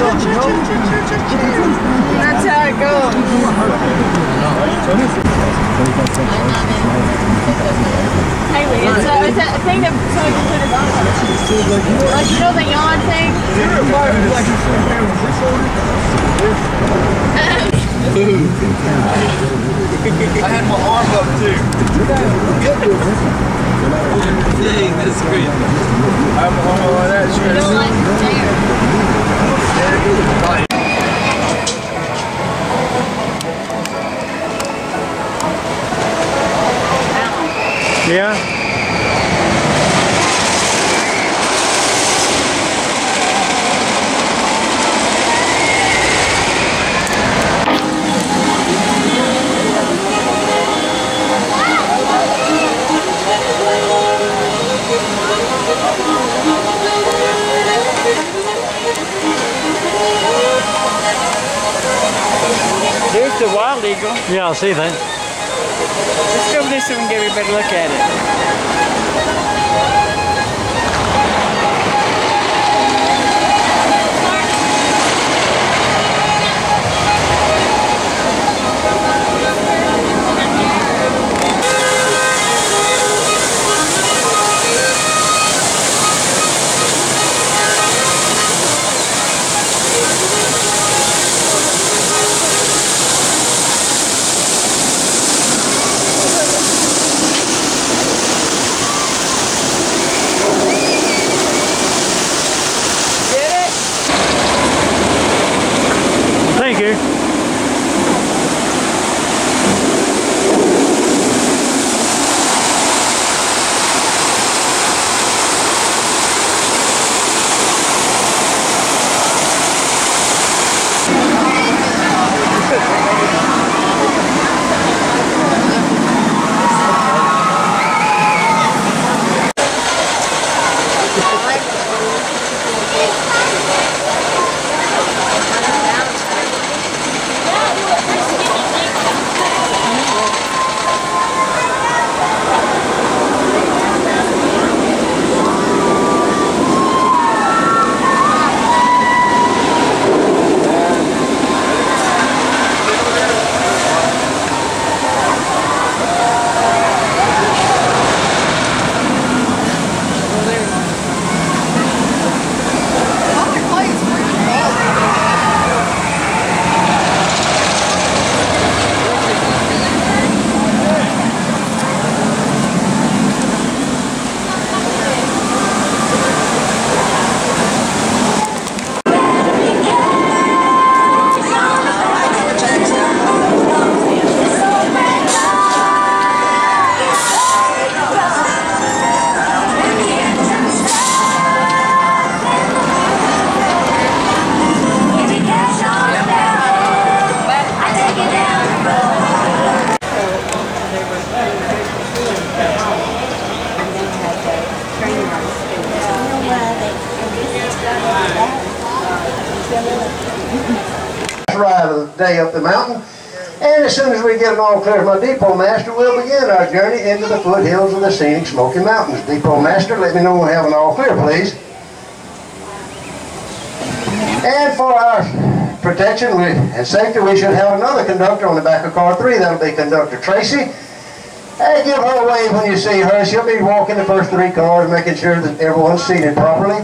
That's how it goes. Hey, Lee, it's a, it's a thing that someone can put his arm on. Like, you know the yawn thing? I had my arm up too. Dang, that's great. I have my arm like that. You don't like the chair. Yeah? There's the wild eagle. Yeah, I'll see that. Let's go over this so we can get everybody to look at it. Thank get it all clear our depot master, we'll begin our journey into the foothills of the scenic Smoky Mountains. Depot master, let me know we have an all clear, please. And for our protection we, and safety, we should have another conductor on the back of car three. That'll be Conductor Tracy. Hey, give her a wave when you see her. She'll be walking the first three cars, making sure that everyone's seated properly.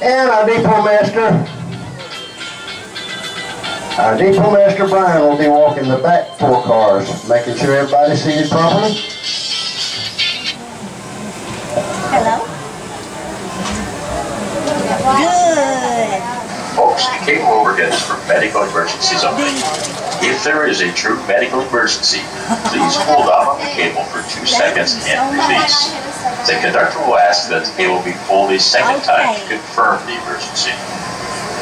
And our depot master, our depot master Brian will be walking the back four cars, making sure everybody's seated properly. Hello? Good. Folks, cable overhead is for medical emergencies only. If there is a true medical emergency, please hold on on the cable for two seconds and release. The conductor will ask that the cable be pulled a second time to confirm the emergency.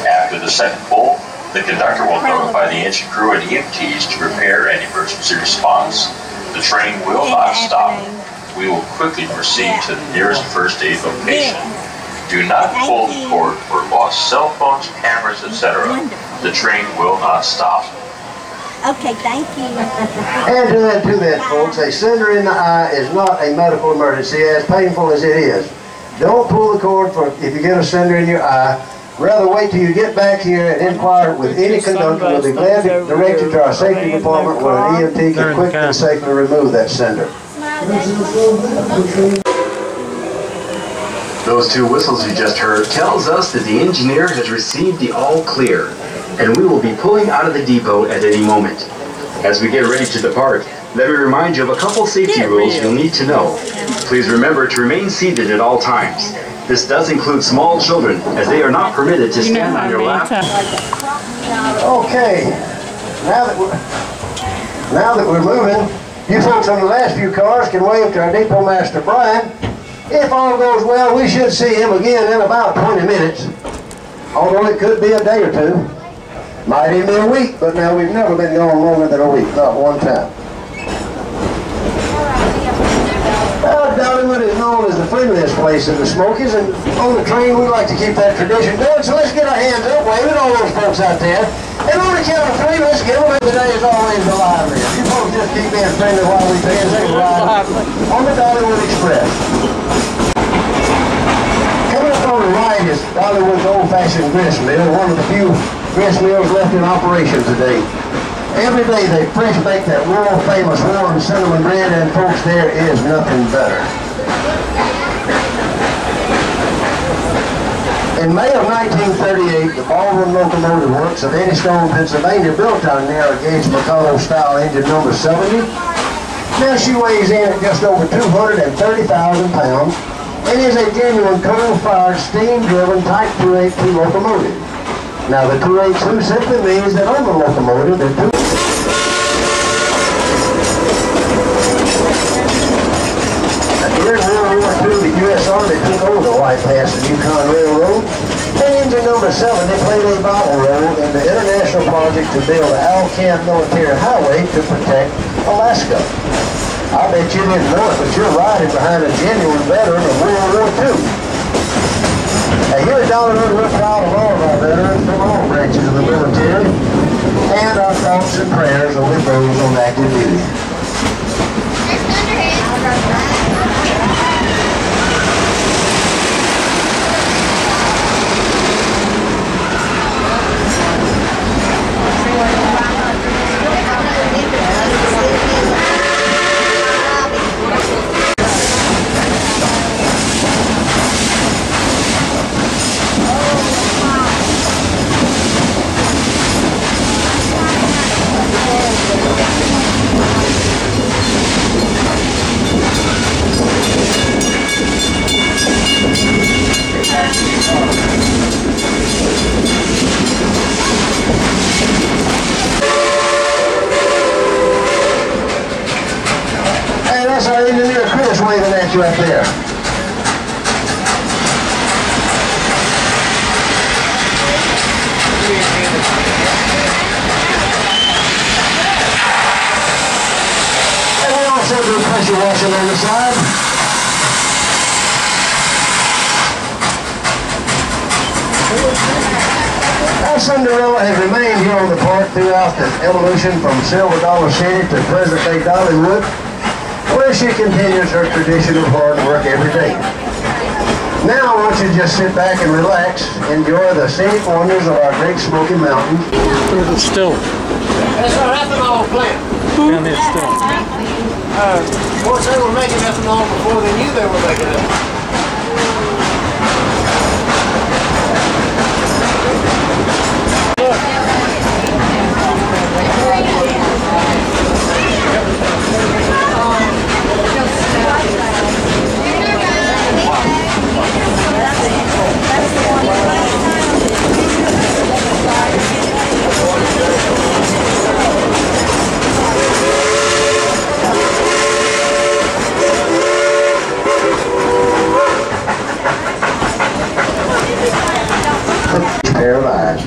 After the second pull, the conductor will notify the engine crew and EMTs to prepare an emergency response. The train will not stop. We will quickly proceed to the nearest first aid location. Do not pull the cord for lost cell phones, cameras, etc. The train will not stop. Okay, thank you. And to that, to that, folks, a cinder in the eye is not a medical emergency, as painful as it is. Don't pull the cord for, if you get a cinder in your eye, Rather wait till you get back here and inquire with any conductor. We'll be glad to direct you to our safety department where an EMT can quickly and safely remove that sender. Those two whistles you just heard tells us that the engineer has received the all clear, and we will be pulling out of the depot at any moment. As we get ready to depart, let me remind you of a couple safety rules you'll need to know. Please remember to remain seated at all times. This does include small children, as they are not permitted to stand on your lap. Okay, now that we're, now that we're moving, you folks on the last few cars can wave to our depot master Brian. If all goes well, we should see him again in about 20 minutes. Although it could be a day or two. Might even be a week, but now we've never been gone longer than a week, not one time. Well, Dollywood is known as the friendliest place in the Smokies, and on the train we like to keep that tradition going, so let's get our hands up, waving all those folks out there. And on the count of three, let's give them today is always the lively. You folks just keep being friendly while we pay a ride on the Dollywood Express. Coming up on the right is Dollywood's old-fashioned grist mill, one of the few grist mills left in operation today. Every day they fresh bake that world famous warm cinnamon bread and folks there is nothing better. In May of 1938, the Baldwin Locomotive Works of Eddystone, Pennsylvania built our narrow gauge Mikado style engine number 70. Now she weighs in at just over 230,000 pounds and is a genuine coal-fired, steam-driven Type 282 locomotive. Now the 282 simply means that on the locomotive are two During World War The U.S. Army took over the White Pass and Yukon Railroad. And engine number 7, they played a vital role in the international project to build the Alcan military highway to protect Alaska. I bet you didn't know it, but you're riding behind a genuine veteran of World War II. Now, here at Dollywood, we're proud of all of our veterans from all branches of the military, and our thoughts and prayers are with those on active duty. Hey, that's our engineer Chris up there. And we also do pressure washing on the side. Our Cinderella has remained here on the park throughout the evolution from Silver Dollar City to present-day Dollywood, where she continues her tradition of hard work every day. Now, I want you to just sit back and relax, enjoy the scenic wonders of our Great Smoky Mountains. It's still. That's our ethanol plant. Down there still. Uh, of course, they were making ethanol before they knew they were making it. Pair of eyes.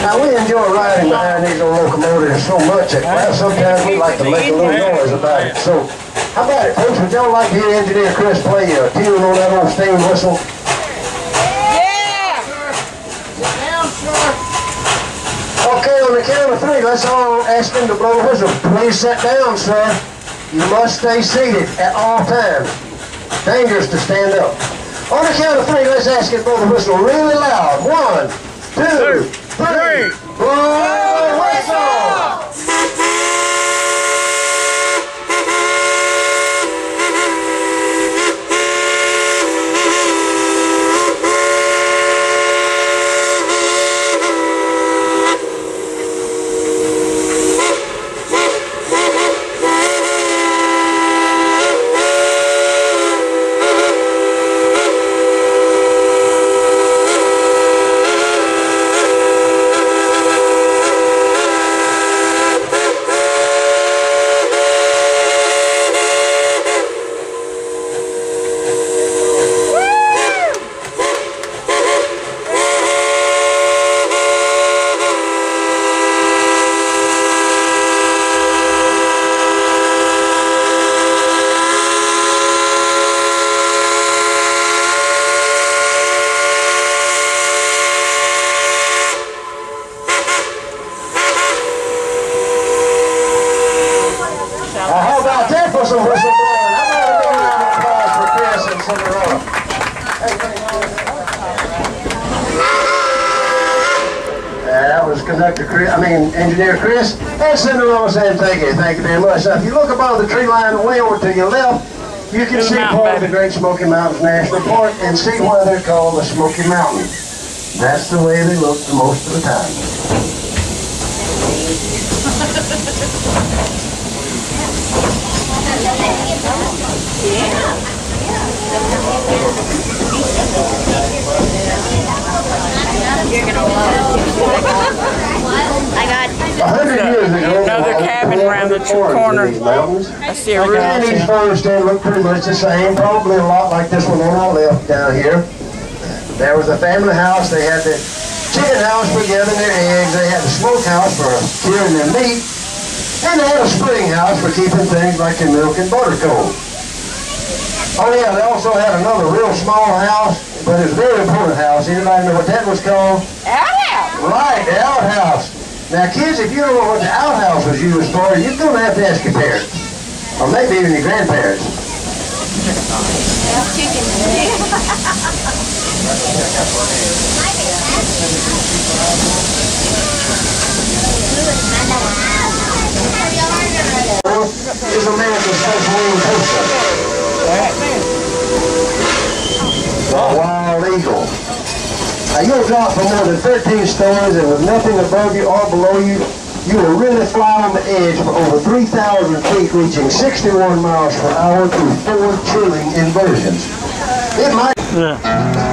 Now we enjoy enjoy riding behind these old well, sometimes we like to make a little noise about it. So, how about it, folks? Would y'all like to hear Engineer Chris play a tune on that old steam whistle? Yeah! Okay, on the count of three, let's all ask him to blow the whistle. Please sit down, sir. You must stay seated at all times. Dangerous to stand up. On the count of three, let's ask him to blow the whistle really loud. One, two, three. Blow the whistle! Now, how about that for some whistleblowing? How about a big round of applause for Chris and Cinderella? Uh, that was conductor Chris, I mean engineer Chris and Cinderella saying thank you, thank you very much. Now, if you look above the tree line way over to your left, you can see mountain, part of the. Great Smoky Mountains National Park and see why they're called the Smoky Mountains. That's the way they look the most of the time. I Another cabin around the four corner. of these mountains. I see a And roof. these farms did look pretty much the same, probably a lot like this one on our left down here. There was a family house, they had the chicken house for gathering their eggs, they had the smokehouse for curing their meat, and they had a spring house for keeping things like their milk and butter cold. Oh yeah, they also had another real small house, but it's a very important house. Anybody know what that was called? Outhouse. Right, the outhouse. Now, kids, if you don't know what the outhouse was used for, you're going to have to ask your parents. Or maybe even your grandparents. Is America's first winged coaster. The Wild Eagle. Now you'll drop from more than 13 stories and with nothing above you or below you, you will really fly on the edge for over 3,000 feet, reaching 61 miles per hour through four chilling inversions. It might... Yeah.